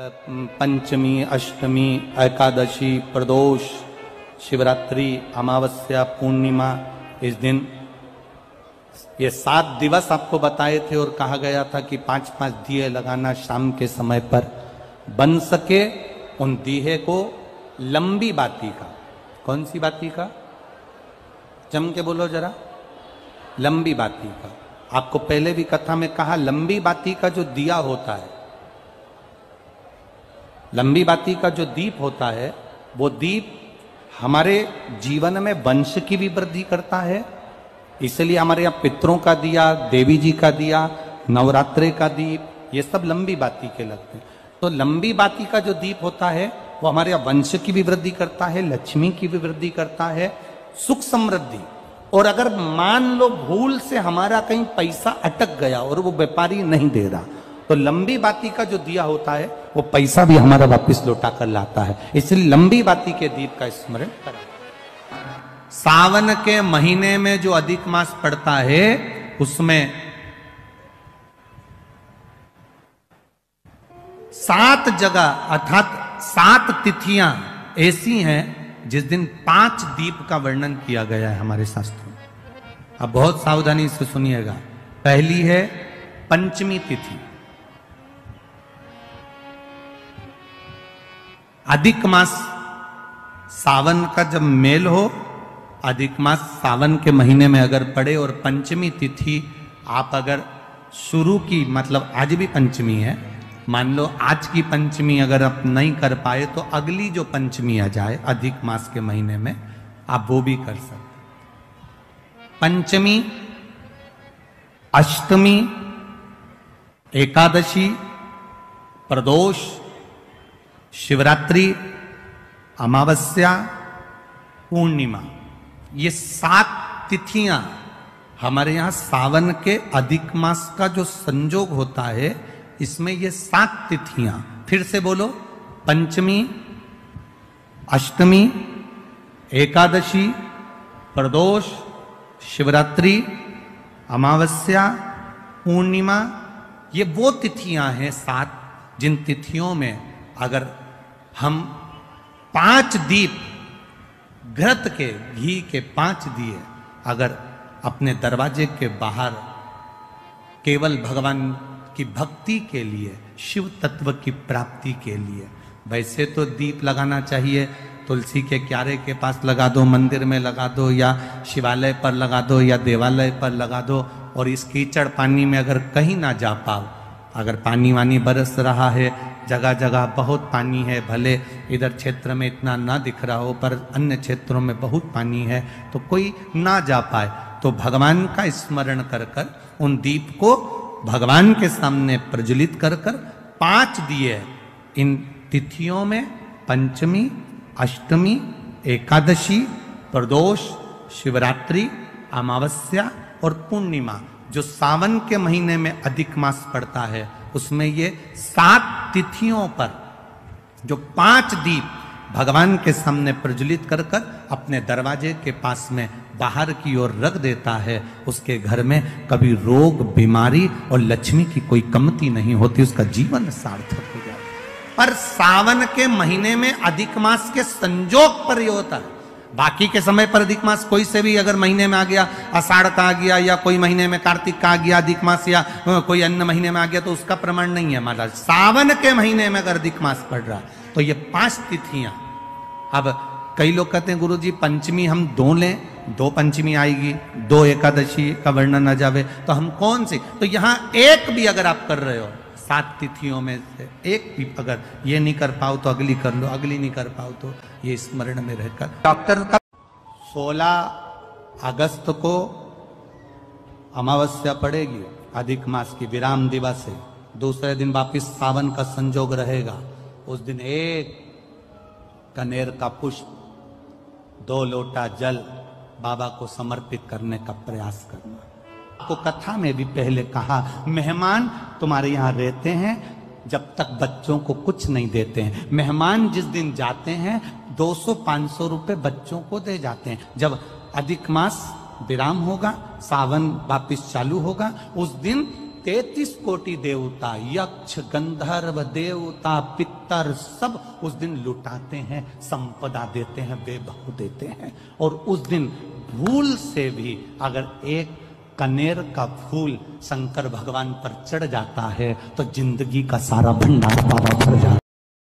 पंचमी अष्टमी, एकादशी प्रदोष शिवरात्रि, अमावस्या, पूर्णिमा, इस दिन। ये सात दिवस आपको बताए थे और कहा गया था कि पाँच पाँच दिए लगाना शाम के समय पर बन सके उन दिए को लंबी बाती का। कौन सी बाती का? जम के बोलो जरा। लंबी बाती का। आपको पहले भी कथा में कहा, लंबी बाती का जो दिया होता है लंबी बाती का जो दीप होता है, वो दीप हमारे जीवन में वंश की भी वृद्धि करता है। इसलिए हमारे यहाँ पितरों का दिया, देवी जी का दिया, नवरात्रे का दीप, ये सब लंबी बाती के लगते हैं। तो लंबी बाती का जो दीप होता है, वो हमारे यहाँ वंश की भी वृद्धि करता है, लक्ष्मी की भी वृद्धि करता है, सुख समृद्धि। और अगर मान लो भूल से हमारा कहीं पैसा अटक गया और वो व्यापारी नहीं दे रहा तो लंबी बाती का जो दिया होता है वो पैसा भी हमारा वापस लौटा कर लाता है। इसलिए लंबी बाती के दीप का स्मरण करा। सावन के महीने में जो अधिक मास पड़ता है, उसमें सात जगह, अर्थात सात तिथियाँ ऐसी हैं, जिस दिन पाँच दीप का वर्णन किया गया है हमारे शास्त्रों में। अब बहुत सावधानी से सुनिएगा। पहली है पंचमी तिथि। अधिक मास सावन का जब मेल हो, अधिक मास सावन के महीने में अगर पड़े और पंचमी तिथि, आप अगर शुरू की मतलब आज भी पंचमी है, मान लो आज की पंचमी अगर आप नहीं कर पाए तो अगली जो पंचमी आ जाए, अधिक मास के महीने में, आप वो भी कर सकते पंचमी, अष्टमी, एकादशी, प्रदोष शिवरात्रि, अमावस्या, पूर्णिमा, ये सात तिथियाँ हमारे यहाँ सावन के अधिक मास का जो संजोग होता है, इसमें ये सात तिथियाँ। फिर से बोलो, पंचमी, अष्टमी, एकादशी प्रदोष शिवरात्रि, अमावस्या, पूर्णिमा, ये वो तिथियाँ हैं सात जिन तिथियों में अगर हम पाँच दीप घृत के घी के पाँच दिए, अगर अपने दरवाजे के बाहर केवल भगवान की भक्ति के लिए, शिव तत्व की प्राप्ति के लिए। वैसे तो दीप लगाना चाहिए, तुलसी के क्यारे के पास लगा दो, मंदिर में लगा दो, या शिवालय पर लगा दो, या देवालय पर लगा दो, और इस कीचड़ पानी में अगर कहीं ना जा पाओ अगर पानी वानी बरस रहा है जगह जगह बहुत पानी है, भले इधर क्षेत्र में इतना ना दिख रहा हो, पर अन्य क्षेत्रों में बहुत पानी है तो कोई ना जा पाए। तो भगवान का स्मरण कर कर, उन दीप को भगवान के सामने प्रज्वलित कर कर पाँच दिए। इन तिथियों में पंचमी, अष्टमी, एकादशी, प्रदोष, शिवरात्रि, अमावस्या और पूर्णिमा। जो सावन के महीने में अधिक मास पड़ता है, उसमें ये सात तिथियों पर जो पाँच दीप भगवान के सामने प्रज्वलित कर कर अपने दरवाजे के पास में बाहर की ओर रख देता है, उसके घर में कभी रोग, बीमारी और लक्ष्मी की कोई कमती नहीं होती, उसका जीवन सार्थक हो जाता पर सावन के महीने में अधिक मास के संजोग पर यह होता है। बाकी के समय पर अधिक मास कोई से भी अगर महीने में आ गया अषाढ़ का आ गया या कोई महीने में कार्तिक का आ गया अधिक मास या कोई अन्य महीने में आ गया तो उसका प्रमाण नहीं है महाराज। सावन के महीने में अगर अधिक मास पड़ रहा तो ये पाँच तिथियाँ। अब कई लोग कहते हैं गुरु जी पंचमी हम दो लें, दो पंचमी आएगी, दो एकादशी का वर्णन आ जावे तो हम कौन सी? तो यहाँ एक भी अगर आप कर रहे हो सात तिथियों में से एक भी अगर ये नहीं कर पाओ तो अगली कर लो अगली नहीं कर पाओ तो ये स्मरण में रहकर। डॉक्टर का 16 अगस्त को अमावस्या पड़ेगी अधिक मास की विराम दिवस है। दूसरे दिन वापिस सावन का संजोग रहेगा। उस दिन एक कनेर का पुष्प दो लोटा जल बाबा को समर्पित करने का प्रयास करना। आपको कथा में भी पहले कहा, मेहमान तुम्हारे यहाँ रहते हैं, जब तक बच्चों को कुछ नहीं देते हैं। मेहमान जिस दिन जाते हैं 200-500 रुपए बच्चों को दे जाते हैं। जब अधिक मास विराम होगा, सावन वापिस चालू होगा, उस दिन तैतीस कोटि देवता, यक्ष, गंधर्व, देवता, पितर सब उस दिन लुटाते हैं, संपदा देते हैं बेबहू देते हैं। और उस दिन भूल से भी अगर एक कनेर का फूल शंकर भगवान पर चढ़ जाता है तो ज़िंदगी का सारा भंडार बाबा भर जाता